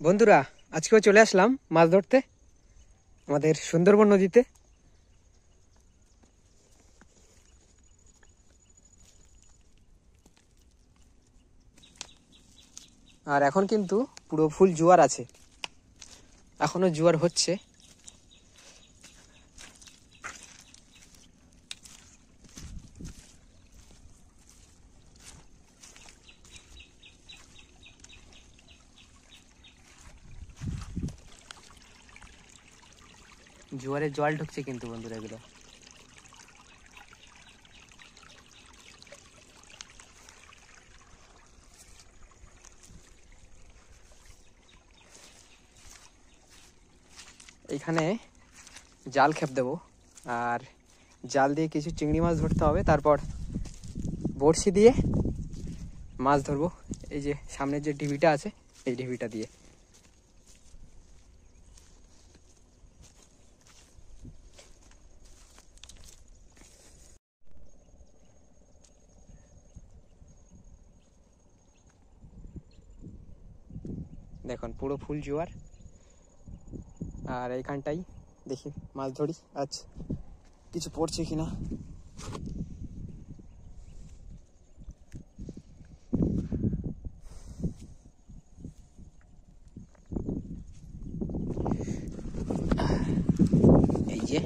বন্ধুরা, আজকেও চলে আসলাম মাছ ধরতে, আমাদের সুন্দরবন নদীতে। আর এখন কিন্তু পুরো ফুল জোয়ার আছে। এখনও জোয়ার হচ্ছে। জোয়ারে জল ঢুকছে কিন্তু বন্ধুরা এগুলো। এইখানে জাল খেপ দেবো, আর জাল দিয়ে কিছু চিংড়ি মাছ ধরতে হবে, তারপর বড়শি দিয়ে মাছ ধরবো। এই যে সামনের যে ঢিবিটা আছে, এই ঢিবিটা দিয়ে। দেখুন, পুরো ফুল জোয়ার। আর এইখানটাই, দেখি, মাছ ধরি। আজ কিছু পড়ছে কিনা? এই যে,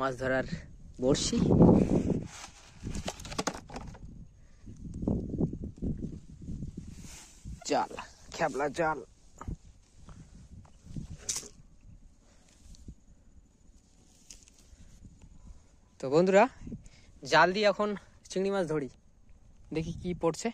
মাছ ধরার বড়শি। জাল খেবলা জাল। তো বন্ধুরা জাল দিয়ে এখন চিংড়ি মাছ ধরি। দেখি কি পড়ছে।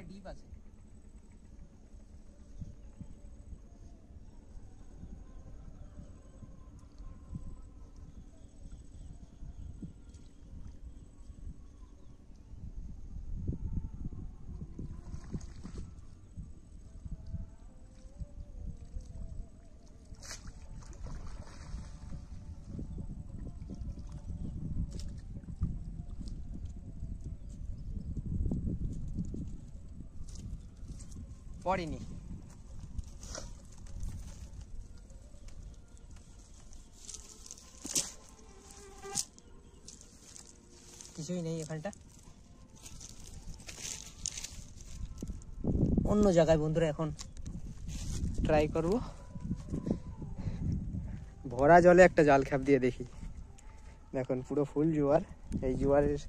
অনেকটা ডিপ আছে পড়েনি। কিছুই নেই এখানটা। অন্য জায়গায় বন্ধুরা এখন ট্রাই করব। ভরা জলে একটা জাল খ্যাপ দিয়ে দেখি। দেখুন, পুরো ফুল জোয়ার। এই জোয়ারের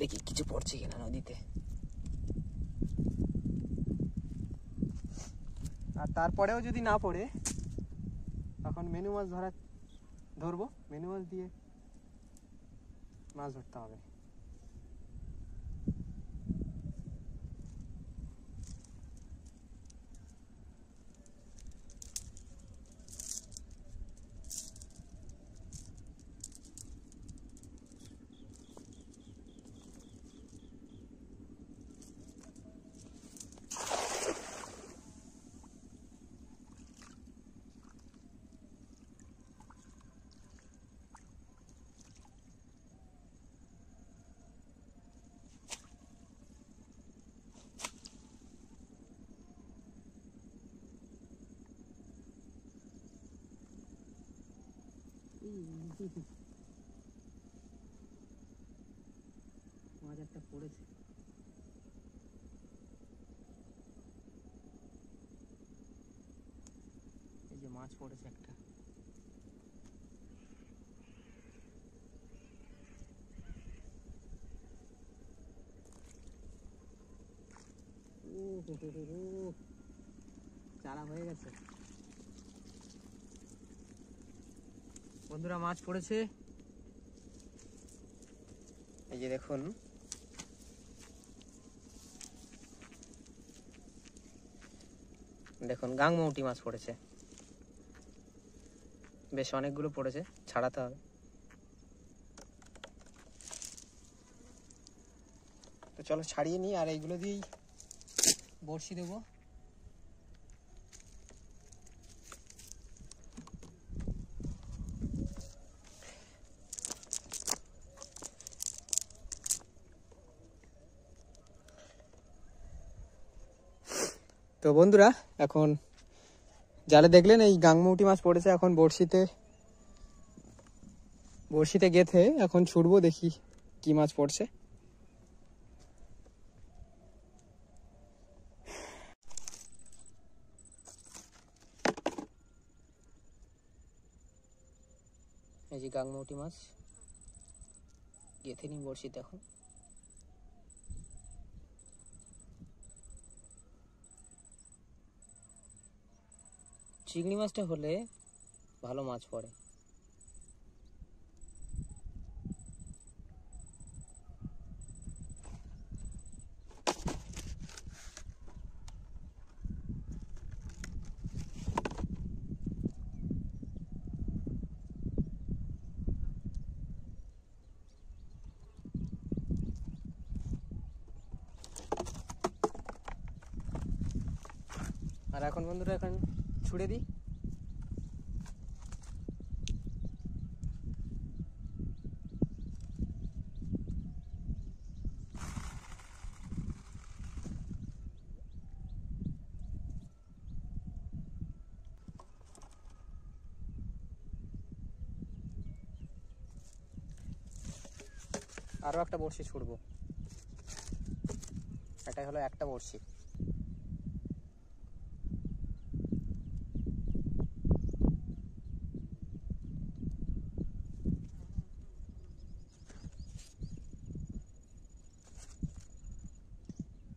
দেখি কিছু পড়ছে কিনা নদীতে। আর তারপরেও যদি না পড়ে, তখন মেনু মাছ ধরা, ধরবো। মেনু মাছ দিয়ে মাছ ধরতে হবে। মাছ একটা পড়েছে। এই যে মাছ পড়েছে একটা। হো। চারা হয়ে গেছে। বন্ধুরা মাছ পড়েছে। এই যে দেখুন। দেখুন গাংমৌটি মাছ পড়েছে। বেশ অনেকগুলো পড়েছে, ছাড়াতে হবে। তো চলো ছাড়িয়ে নিই, আর এইগুলো দিয়েই বড়শি দেবো। তো বন্ধুরা, এখন জালে দেখলেন এই গাংমুটি মাছ পড়েছে এখন বড়শিতে। বড়শিতে গেথে এখন ছুটবো, দেখি কি মাছ পড়ছে। এই যে গাংমুটি মাছ, গেথে নি বড়শিতে এখন। চিংড়ি মাছটা হলে ভালো মাছ পড়ে। আর এখন বন্ধুরা এখন ছুড়ে দিই। আরও একটা বড়শি ছুড়বো। এটাই হলো একটা বড়শি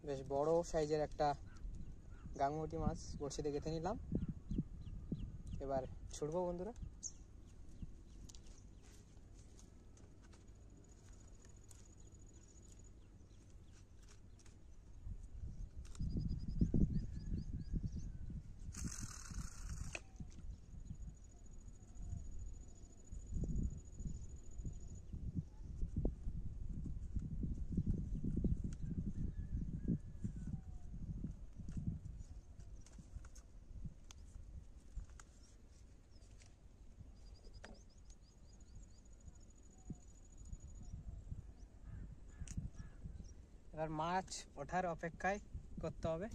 বেশ বড় সাইজের একটা গাঙ্গুটি মাছ বড়শিতে গেঁথে নিলাম। এবার ছুটবো বন্ধুরা। এবার মাছ ওঠার অপেক্ষায় করতে হবে।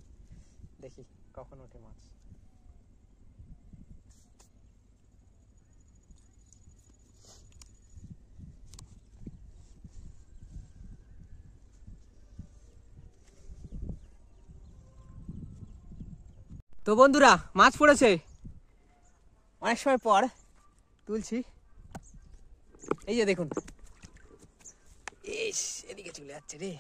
দেখি কখন ওঠে মাছ। তো বন্ধুরা, মাছ পড়েছে। অনেক সময় পর তুলছি। এই যে দেখুন। ইস, এদিকে চলে যাচ্ছে রে।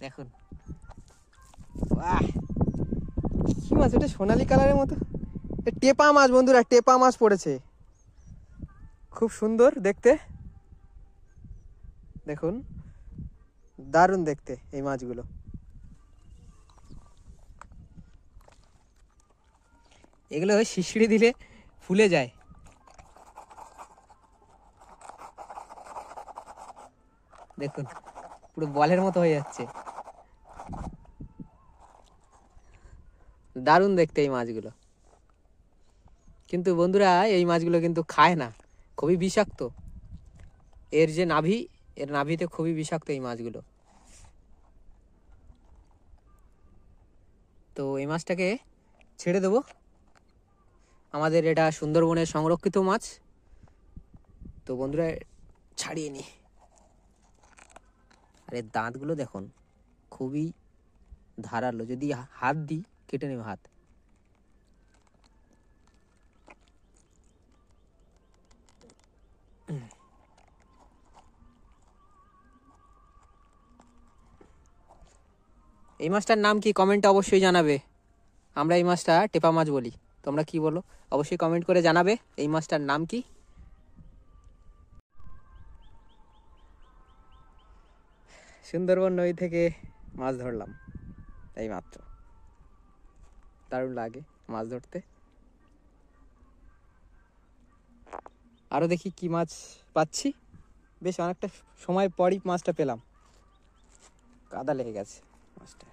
দেখুন। বাহ। কি মাছ, এটা সোনালি কালারের মতো? টেপা মাছ বন্ধুরা, টেপা মাছ পড়েছে। খুব সুন্দর দেখতে। দেখুন, দারুণ দেখতে এই মাছগুলো। এগুলো শিশিড়ি দিলে ফুলে যায়। দেখুন, পুরো বলের মতো হয়ে যাচ্ছে। দারুণ দেখতে এই মাছগুলো। কিন্তু বন্ধুরা, এই মাছগুলো কিন্তু খায় না, খুবই বিষাক্ত। এর যে নাভি, এর নাভিতে খুবই বিষাক্ত এই মাছগুলো। তো এই মাছটাকে ছেড়ে দেবো। আমাদের এটা সুন্দরবনের সংরক্ষিত মাছ। তো বন্ধুরা, ছাড়িয়ে নি। আর এর দাঁতগুলো দেখুন, খুবই ধারালো। যদি হাত দিই কেটে নেব হাত। এই মাছটার নাম কি কমেন্টে অবশ্যই জানাবে। আমরা এই মাছটা টেপা মাছ বলি। তোমরা কি বলো? অবশ্যই কমেন্ট করে জানাবে এই মাছটার নাম কি। সুন্দরবন নদী থেকে মাছ ধরলাম, এই মাত্র। দারুণ লাগে মাছ ধরতে। আরও দেখি কি মাছ পাচ্ছি। বেশ, অনেকটা সময় পরই মাছটা পেলাম। কাদা লেগে গেছে মাছটা।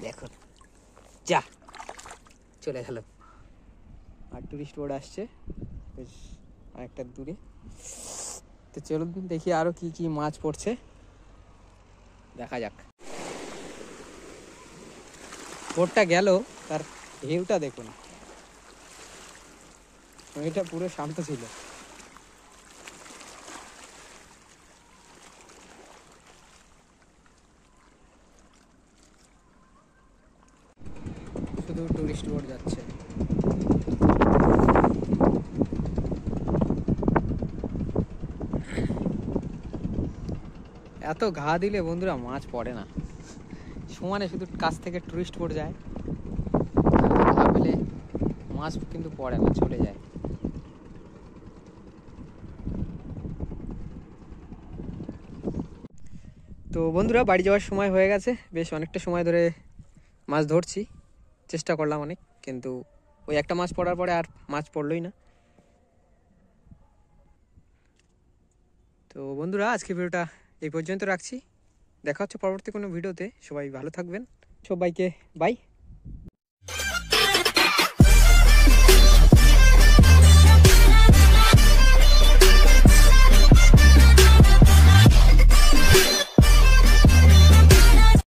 দেখুন, যা, চলে গেল। আর টুরিস্ট বোর্ড আসছে। বেশ। অনেকটা দূরে। তো চলুন দেখি আরও কি কি মাছ পড়ছে। দেখা যাক। বোটটা গেল, তার ঢেউটা দেখুন। এটা পুরো শান্ত ছিল শুধু টুরিস্ট বোট যাচ্ছে এত ঘা দিলে বন্ধুরা মাছ পড়ে না। সমানে শুধু কাছ থেকে টুরিস্ট বোট যায়। ঘা পেলে মাছ কিন্তু পড়ে না, চলে যায়। তো বন্ধুরা বাড়ি যাওয়ার সময় হয়ে গেছে। বেশ অনেকটা সময় ধরে মাছ ধরছি। চেষ্টা করলাম অনেক, কিন্তু ওই একটা মাছ পড়ার পরে আর মাছ পড়লোই না। তো বন্ধুরা আজকে ভিডিওটা এই পর্যন্ত রাখছি। দেখা হচ্ছে পরবর্তী কোনো ভিডিওতে। সবাই ভালো থাকবেন। সবাইকে বাই